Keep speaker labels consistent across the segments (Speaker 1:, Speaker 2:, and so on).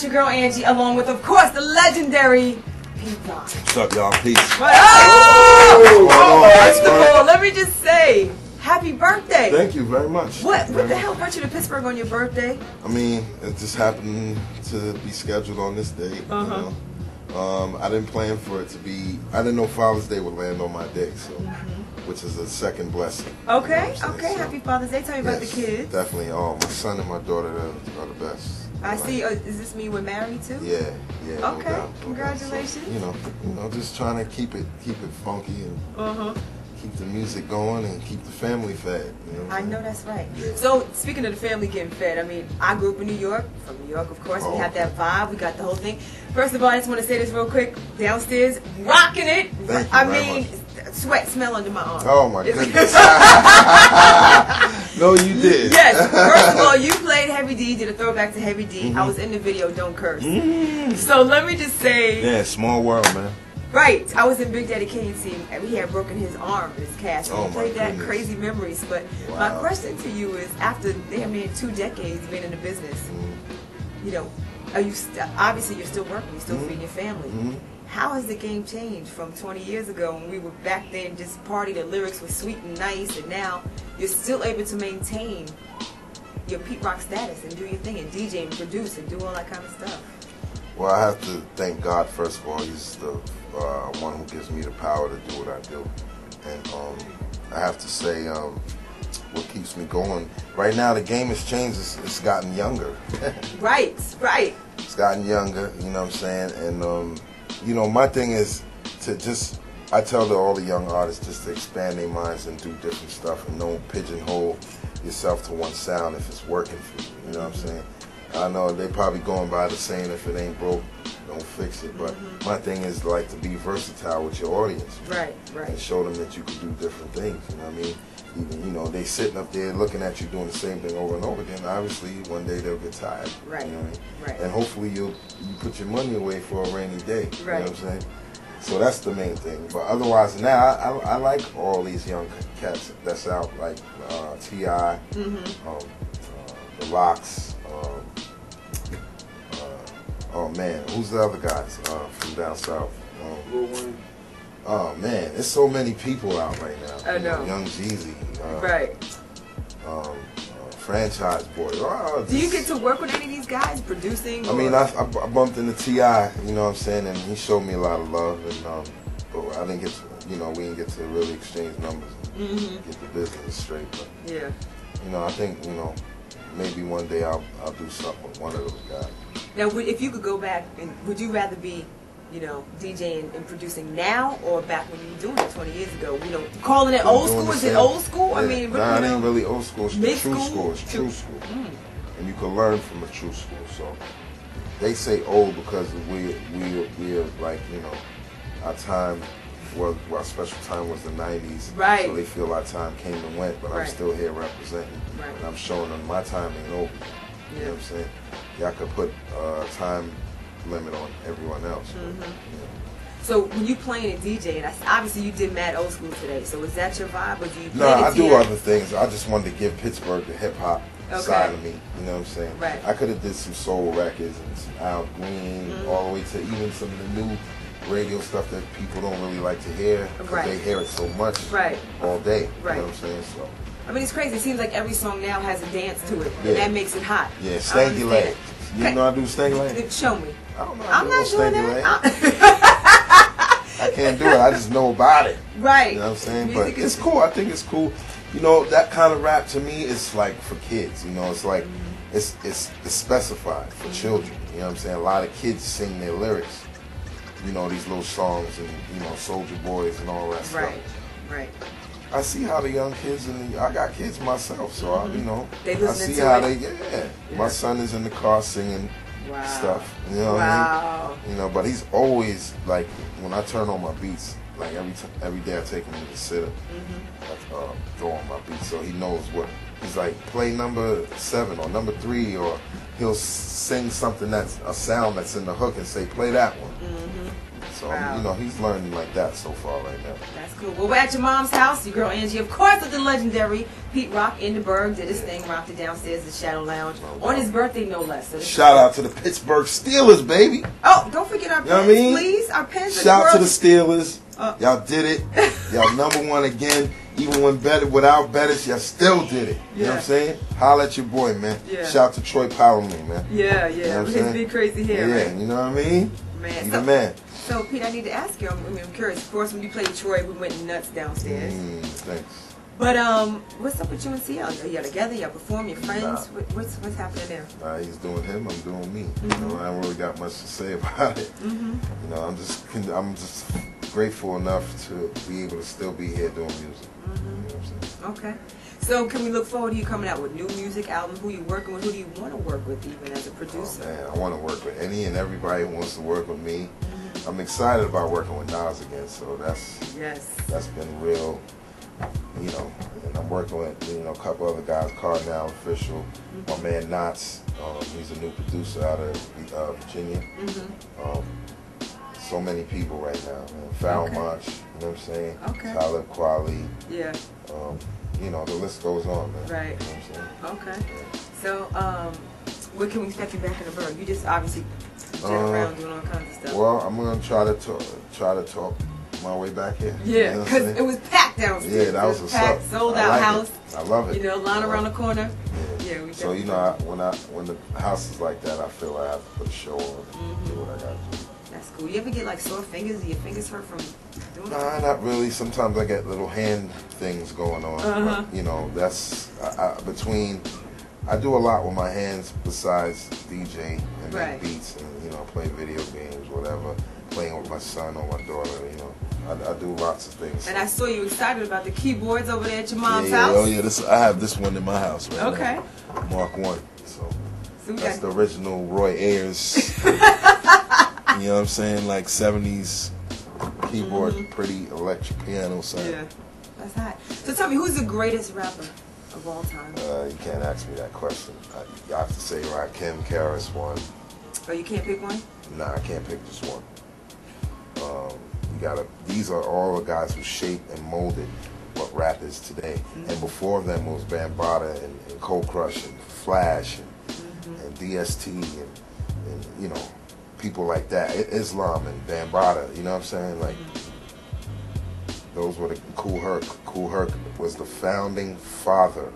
Speaker 1: your mom's house, your girl Angie, along with, of course, the legendary Pete Rock.
Speaker 2: What's up, y'all? Peace.
Speaker 1: But, oh!
Speaker 2: Oh,
Speaker 1: First of all, let me just say, happy birthday.
Speaker 2: Thank you very much.
Speaker 1: What,
Speaker 2: you
Speaker 1: what the
Speaker 2: very
Speaker 1: hell brought you to Pittsburgh on your birthday?
Speaker 2: I mean, it just happened to be scheduled on this date.
Speaker 1: Uh-huh.
Speaker 2: You know? Um, I didn't plan for it to be. I didn't know Father's Day would land on my day, so which is a second blessing. You know.
Speaker 1: Okay,
Speaker 2: what I'm saying?
Speaker 1: okay.
Speaker 2: So,
Speaker 1: Happy Father's Day. Tell me about the kids.
Speaker 2: Definitely. Oh, my son and my daughter are, are the best.
Speaker 1: I
Speaker 2: Like,
Speaker 1: see. Is this me? We're married too?
Speaker 2: Yeah, yeah.
Speaker 1: Okay,
Speaker 2: no
Speaker 1: congratulations.
Speaker 2: So, you know, you know, just trying to keep it, keep it funky and
Speaker 1: Uh huh.
Speaker 2: keep the music going and keep the family fed. You know
Speaker 1: I know that's right.
Speaker 2: Yeah.
Speaker 1: So speaking of the family getting fed, I mean, I grew up in New York. From New York, of course, we
Speaker 2: Oh,
Speaker 1: have that vibe. We got the whole thing. First of all, I just want to say this real quick. Downstairs, rocking it.
Speaker 2: Thank you
Speaker 1: I mean, sweat smell under my arm.
Speaker 2: Oh my goodness. no, you did.
Speaker 1: yes. First of all, you played Heavy D. Did a throwback to Heavy D. I
Speaker 2: Mhm.
Speaker 1: was in the video. Don't curse.
Speaker 2: Mm.
Speaker 1: So let me just say.
Speaker 2: Yeah, small world, man.
Speaker 1: Right. I was in Big Daddy Kane's scene and he had broken his arm his cast.
Speaker 2: Oh,
Speaker 1: we played that crazy memories. But my question to you is after damn near two decades being in the business,
Speaker 2: Mm.
Speaker 1: you know, are you st- obviously you're still working, you're still
Speaker 2: Mhm.
Speaker 1: feeding your family.
Speaker 2: Mhm.
Speaker 1: How has the game changed from 20 years ago when we were back then just party, the lyrics were sweet and nice, and now you're still able to maintain your Pete Rock status and do your thing and DJ and produce and do all that kind of stuff?
Speaker 2: Well, I have to thank God first of all. He's the uh, one who gives me the power to do what I do, and um, I have to say, um, what keeps me going right now. The game has changed. It's, it's gotten younger.
Speaker 1: Right, right.
Speaker 2: it's gotten younger. You know what I'm saying? And um, you know, my thing is to just. I tell to all the young artists just to expand their minds and do different stuff and don't pigeonhole yourself to one sound if it's working for you. You know what I'm saying? I know they probably going by the saying if it ain't broke, don't fix it. But my thing is like to be versatile with your audience
Speaker 1: Right, right.
Speaker 2: and show them that you can do different things. You know what I mean? Even you know they sitting up there looking at you doing the same thing over and over again. Obviously, one day they'll get tired.
Speaker 1: Right,
Speaker 2: You know I mean?
Speaker 1: right.
Speaker 2: And hopefully you'll you put your money away for a rainy day.
Speaker 1: Right.
Speaker 2: You know what I'm saying? So that's the main thing. But otherwise, now I, I, I like all these young cats that's out, like uh, T.I.,
Speaker 1: Mm-hmm.
Speaker 2: um, uh, the LOX. Um, uh, oh man, who's the other guys uh, from down south? Um, Oh man, there's so many people out right now.
Speaker 1: I
Speaker 2: You
Speaker 1: know.
Speaker 2: Young Jeezy, uh,
Speaker 1: Right.
Speaker 2: Um, uh, franchise boy. Oh,
Speaker 1: Do you get to work with any of these guys producing?
Speaker 2: I mean, I, I, I bumped into Ti. You know what I'm saying, and he showed me a lot of love, and um, but I didn't get to, you know, we didn't get to really exchange numbers and
Speaker 1: Mhm.
Speaker 2: get the business straight. But
Speaker 1: Yeah.
Speaker 2: you know, I think you know, maybe one day I'll I'll do something with one of those guys.
Speaker 1: Now, if you could go back, and would you rather be, you know, DJing and producing now, or back when you were doing it 20 years ago? You know, calling it old school? Is it old school? I mean,
Speaker 2: nah,
Speaker 1: you
Speaker 2: it ain't really old school. It's true
Speaker 1: mid-school?
Speaker 2: school. It's true school.
Speaker 1: Mm.
Speaker 2: and you can learn from a true school. So they say old because we we we are like you know our time was our special time was the '90s.
Speaker 1: Right.
Speaker 2: So they feel our time came and went, but I'm still here representing,
Speaker 1: Right.
Speaker 2: and I'm showing them my time ain't over. You know what I'm saying? Y'all could put a time limit on everyone else. but,
Speaker 1: Mhm.
Speaker 2: you know.
Speaker 1: So when you playing and DJing, obviously you did mad old school today. So is that your vibe, or do you?
Speaker 2: No,
Speaker 1: the
Speaker 2: I do other things. I just wanted to give Pittsburgh the hip hop
Speaker 1: Okay.
Speaker 2: side of me. You know what I'm saying?
Speaker 1: Right.
Speaker 2: I could have did some soul records and some Al Green,
Speaker 1: Mhm.
Speaker 2: all the way to even some of the new radio stuff that people don't really like to hear because
Speaker 1: Right.
Speaker 2: they hear it so much
Speaker 1: Right.
Speaker 2: all day.
Speaker 1: Right.
Speaker 2: You know what I'm saying? So
Speaker 1: I mean, it's crazy. It seems like every song now has a dance to it,
Speaker 2: Yeah.
Speaker 1: and that makes it hot.
Speaker 2: yeah, stanky leg. You know I do leg.
Speaker 1: Then Show me.
Speaker 2: I don't know.
Speaker 1: I'm
Speaker 2: I
Speaker 1: not doing that.
Speaker 2: I can't do it. I just know about it.
Speaker 1: right.
Speaker 2: You know what I'm saying? But it's cool. I think it's cool. You know, that kind of rap to me is like for kids. You know, it's like
Speaker 1: Mm-hmm.
Speaker 2: it's it's it's specified for children. You know what I'm saying? A lot of kids sing their lyrics. You know, these little songs and you know, Soulja Boys and all that
Speaker 1: Right.
Speaker 2: stuff.
Speaker 1: Right. Right.
Speaker 2: I see how the young kids and the, I got kids myself, so I, you know,
Speaker 1: They
Speaker 2: I see how
Speaker 1: it?
Speaker 2: they yeah.
Speaker 1: Yeah.
Speaker 2: My son is in the car singing
Speaker 1: Wow.
Speaker 2: stuff. You know what I mean? You know, but he's always like when I turn on my beats, like every t- every day I take him to the sitter,
Speaker 1: Mm-hmm.
Speaker 2: I uh, throw on my beats so he knows what he's like. Play number seven or number three or he'll sing something that's a sound that's in the hook and say, play that one.
Speaker 1: Mm-hmm.
Speaker 2: So,
Speaker 1: Wow.
Speaker 2: you know, he's learning like that so far right now.
Speaker 1: That's cool. Well, we're at your mom's house. Your girl Angie, of course, with the legendary Pete Rock in the Burgh, did his thing, rocked it downstairs at the Shadow Lounge on his birthday, no less. So
Speaker 2: Shout out to the Pittsburgh Steelers, baby.
Speaker 1: Oh, don't forget our
Speaker 2: You know what I mean?
Speaker 1: please. Our are
Speaker 2: Shout out to the Steelers.
Speaker 1: Uh.
Speaker 2: Y'all did it. Y'all number one again. Even when better without Bettis, y'all still did it. You know what I'm saying? Holla at your boy, man.
Speaker 1: Yeah.
Speaker 2: Shout out to Troy Polamalu, man.
Speaker 1: Yeah, yeah.
Speaker 2: You know what I'm
Speaker 1: with
Speaker 2: saying?
Speaker 1: his big crazy hair,
Speaker 2: yeah,
Speaker 1: right?
Speaker 2: you know what I mean?
Speaker 1: Man.
Speaker 2: He's
Speaker 1: So,
Speaker 2: man.
Speaker 1: so, Pete, I need to ask you. I'm, I mean, I'm curious. Of course, when you played Troy, we went nuts downstairs.
Speaker 2: Mm, thanks.
Speaker 1: But um, what's up with you and CL? Are y'all together? Y'all perform? Your friends?
Speaker 2: Nah.
Speaker 1: What, what's what's happening there?
Speaker 2: Uh, he's doing him. I'm doing me.
Speaker 1: Mhm.
Speaker 2: You know, I don't really got much to say about it.
Speaker 1: Mm-hmm.
Speaker 2: You know, I'm just I'm just grateful enough to be able to still be here doing music.
Speaker 1: Mm-hmm.
Speaker 2: know I'm saying?
Speaker 1: Okay. So can we look forward to you coming out with new music album? Who you working with? Who do you want to work with even as a
Speaker 2: Oh,
Speaker 1: producer?
Speaker 2: man, I want to work with any and everybody who wants to work with me.
Speaker 1: Mhm.
Speaker 2: I'm excited about working with Nas again, so that's
Speaker 1: Yes.
Speaker 2: that's been real, you know. And I'm working with you know a couple other guys, Cardinal Offishall, my man Nottz. Um, he's a new producer out of uh, Virginia.
Speaker 1: Mm-hmm.
Speaker 2: Um, so many people right now, man. Foul
Speaker 1: Okay.
Speaker 2: March, you know what I'm saying?
Speaker 1: Okay.
Speaker 2: Talib Kweli,
Speaker 1: Yeah.
Speaker 2: um, you know, the list goes on, man.
Speaker 1: Right.
Speaker 2: You know what?
Speaker 1: Okay. So um, when can we expect you back in the Burgh? You just obviously jet
Speaker 2: Uh,
Speaker 1: around doing all kinds of stuff.
Speaker 2: Well, I'm gonna try to talk, try to talk my way back here.
Speaker 1: Yeah,
Speaker 2: know what I'm
Speaker 1: because it was packed downstairs.
Speaker 2: Yeah, that
Speaker 1: It
Speaker 2: was what's
Speaker 1: packed, sold out
Speaker 2: like it.
Speaker 1: house.
Speaker 2: I love it.
Speaker 1: You know, line around the corner.
Speaker 2: it.
Speaker 1: Yeah,
Speaker 2: So you know, I, when I when the house is like that, I feel like I have to put a show on and do what I gotta do.
Speaker 1: That's cool. You ever get like sore fingers? Do your fingers hurt from doing
Speaker 2: Nah,
Speaker 1: it?
Speaker 2: not really. Sometimes I get little hand things going on.
Speaker 1: Uh-huh.
Speaker 2: But, you know, that's I, I, between. I do a lot with my hands besides DJ and
Speaker 1: Right.
Speaker 2: make beats and you know play video games, whatever. Playing with my son or my daughter, you know. I, I do lots of things.
Speaker 1: And I saw you excited about the keyboards over there at your mom's
Speaker 2: yeah, yeah,
Speaker 1: house.
Speaker 2: Oh yeah, this I have this one in my house right
Speaker 1: Okay.
Speaker 2: now. Mark one. So
Speaker 1: So
Speaker 2: that's
Speaker 1: got
Speaker 2: the original Roy Ayers. you know what I'm saying? Like 70s keyboard,
Speaker 1: Mhm.
Speaker 2: pretty electric piano sound.
Speaker 1: Yeah, that's hot. So tell me, who's the greatest rapper of all time?
Speaker 2: Uh, you can't ask me that question. I, you have to say Rakim, KRS-One.
Speaker 1: Oh, you can't pick one?
Speaker 2: Nah, I can't pick just one. Um, you gotta. These are all the guys who shaped and molded what rap is today. And before them was Bambaataa and, and Cold Crush and Flash and,
Speaker 1: Mm-hmm.
Speaker 2: and DST and, and you know people like that. Islam and Bambaataa. You know what I'm saying? Like those were the Kool Herc. Kool Herc was the founding father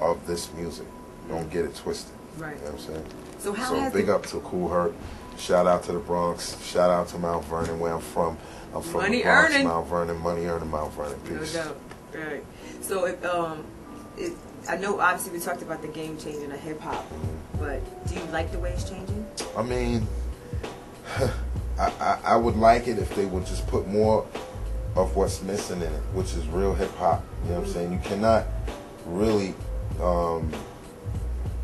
Speaker 2: of this music. Don't get it twisted.
Speaker 1: Right.
Speaker 2: You know what I'm saying?
Speaker 1: So how
Speaker 2: So big up to Kool Herc. Shout out to the Bronx. Shout out to Mount Vernon, where I'm from. I'm from
Speaker 1: Money
Speaker 2: the Bronx,
Speaker 1: earning.
Speaker 2: Mount Vernon, money earning, Mount Vernon. Peace.
Speaker 1: No doubt. Right. So if um, it, I know obviously we talked about the game changing of hip hop,
Speaker 2: Mhm.
Speaker 1: but do you like the way it's changing?
Speaker 2: I mean, I, I, I would like it if they would just put more of what's missing in it, which is real hip hop. You know what I'm saying? You cannot really um,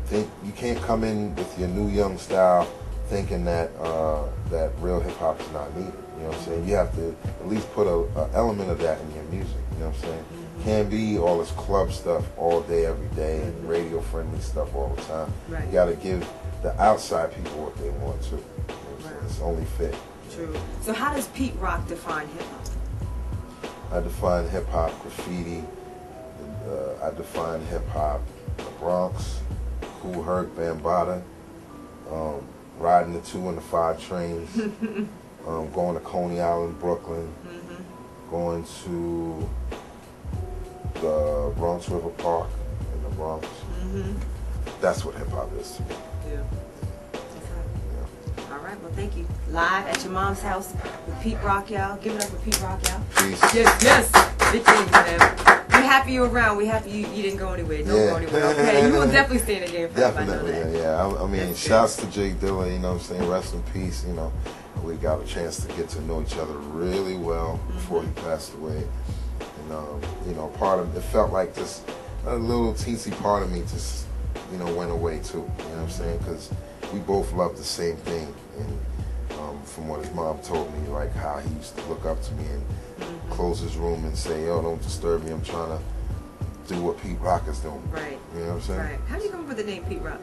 Speaker 2: think you can't come in with your new young style thinking that uh, that real hip hop is not needed. You know what I'm saying? You have to at least put a, a element of that in your music. You know what I'm saying? Can't be all this club stuff all day, every day, and radio friendly stuff all the time.
Speaker 1: Right.
Speaker 2: You got to give the outside people what they want to. You know what I'm saying?
Speaker 1: Right.
Speaker 2: It's only fit.
Speaker 1: True. So how does Pete Rock define hip hop?
Speaker 2: I define hip hop graffiti. Uh, I define hip hop the Bronx, Kool Herc, Bambaataa, um, riding the two and the five trains, um, going to Coney Island, Brooklyn,
Speaker 1: Mm-hmm.
Speaker 2: going to the Bronx River Park in the Bronx.
Speaker 1: Mm-hmm.
Speaker 2: That's what hip hop is to me.
Speaker 1: Yeah. Right. Well, thank you. Live at your mom's house with Pete Rock, y'all. Give it up for Pete Rock, y'all.
Speaker 2: Peace.
Speaker 1: Yes, yes. Big things, man. We're happy you're around. We happy you, you didn't go anywhere. Don't
Speaker 2: Yeah.
Speaker 1: go anywhere. Okay. You will definitely stay in the game forever. I know
Speaker 2: Definitely,
Speaker 1: that.
Speaker 2: yeah. I, I mean,
Speaker 1: That's
Speaker 2: shouts to J Dilla, you know what I'm saying? Rest in peace, you know. We got a chance to get to know each other really well before he
Speaker 1: Mm-hmm.
Speaker 2: passed away. And, um, you know, part of it felt like just a little teensy part of me just, you know, went away too. You know what I'm saying? Because we both loved the same thing. And um, from what his mom told me, like how he used to look up to me and close his room and say, yo, don't disturb me. I'm trying to do what Pete Rock is doing.
Speaker 1: Right.
Speaker 2: You know what I'm saying?
Speaker 1: Right. How do you come up with the name Pete Rock?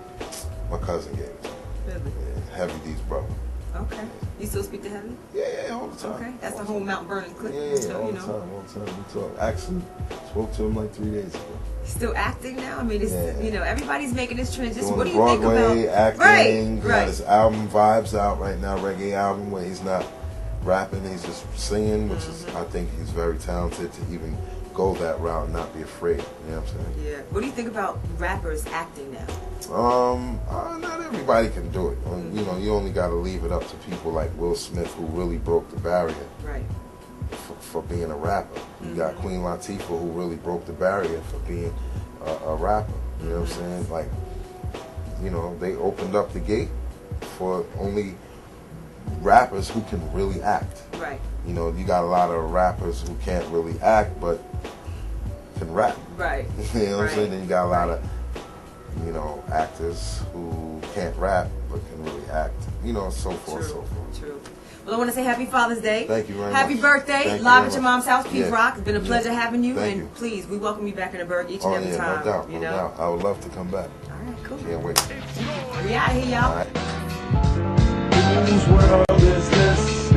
Speaker 2: My cousin gave it. to me.
Speaker 1: Really?
Speaker 2: Yeah, Heavy D's brother.
Speaker 1: Okay. You still speak to Heavy?
Speaker 2: Yeah, yeah, all the time.
Speaker 1: Okay. That's the
Speaker 2: all
Speaker 1: whole Mount Vernon
Speaker 2: Yeah,
Speaker 1: clique.
Speaker 2: yeah,
Speaker 1: so,
Speaker 2: all
Speaker 1: you
Speaker 2: the time, all the time. We talk. Actually, spoke to him like three days ago.
Speaker 1: Still acting now? I mean, it's,
Speaker 2: Yeah.
Speaker 1: you know, everybody's making this transition.
Speaker 2: Doing
Speaker 1: what do you think about
Speaker 2: acting.
Speaker 1: Right, right.
Speaker 2: his album Vibes out right now, reggae album, where he's not rapping, he's just singing, which is,
Speaker 1: Mm-hmm.
Speaker 2: I think he's very talented to even go that route and not be afraid. You know what I'm saying?
Speaker 1: Yeah. What do you think about rappers acting now?
Speaker 2: Um, uh, not everybody can do it. Um, You know, you only got to leave it up to people like Will Smith, who really broke the barrier
Speaker 1: Right.
Speaker 2: For, for being a rapper. You got mm-hmm. Queen Latifah, who really broke the barrier for being a, a rapper. You know what I'm mm-hmm. saying? Like, you know, they opened up the gate for only rappers who can really act.
Speaker 1: Right.
Speaker 2: You know, you got a lot of rappers who can't really act, but can rap.
Speaker 1: Right.
Speaker 2: You know what I'm saying? Then you got a lot of, you know, actors who can't rap but can really act. You know, so forth, so forth.
Speaker 1: True. Well, I want to say Happy Father's Day.
Speaker 2: Thank you very
Speaker 1: Happy
Speaker 2: much.
Speaker 1: birthday,
Speaker 2: Thank
Speaker 1: live
Speaker 2: very
Speaker 1: at your
Speaker 2: much.
Speaker 1: mom's house, Pete
Speaker 2: Yeah.
Speaker 1: Rock. It's been a
Speaker 2: Yeah.
Speaker 1: pleasure having you,
Speaker 2: Thank
Speaker 1: and
Speaker 2: you.
Speaker 1: please, we welcome you back in the Burgh each
Speaker 2: Oh
Speaker 1: and every
Speaker 2: yeah,
Speaker 1: time.
Speaker 2: no doubt,
Speaker 1: you
Speaker 2: no
Speaker 1: know.
Speaker 2: doubt. I would love to come back.
Speaker 1: All right, cool.
Speaker 2: Can't wait.
Speaker 1: We out here, y'all.
Speaker 2: All right.
Speaker 3: Whose world is this?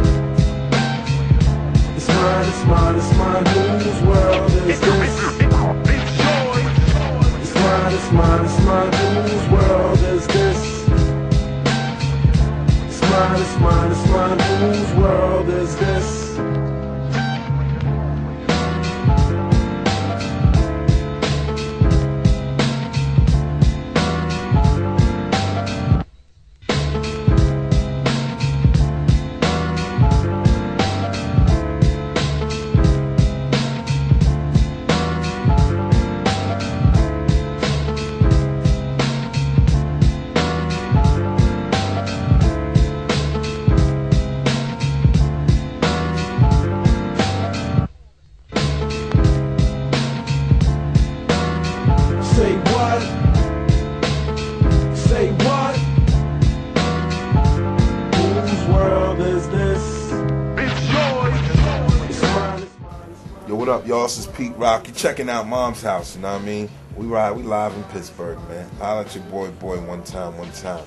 Speaker 3: It's mine, it's mine, it's mine. Whose world is this? It's mine, it's mine, it's mine. Say what? Say what? Whose world is this? It's yours. It's mine, it's mine, it's mine.
Speaker 2: Yo, what up, y'all? This is Pete Rock. You checking out Mom's house, you know what I mean? We ride, we live in Pittsburgh, man. Holla at your boy, boy, one time, one time.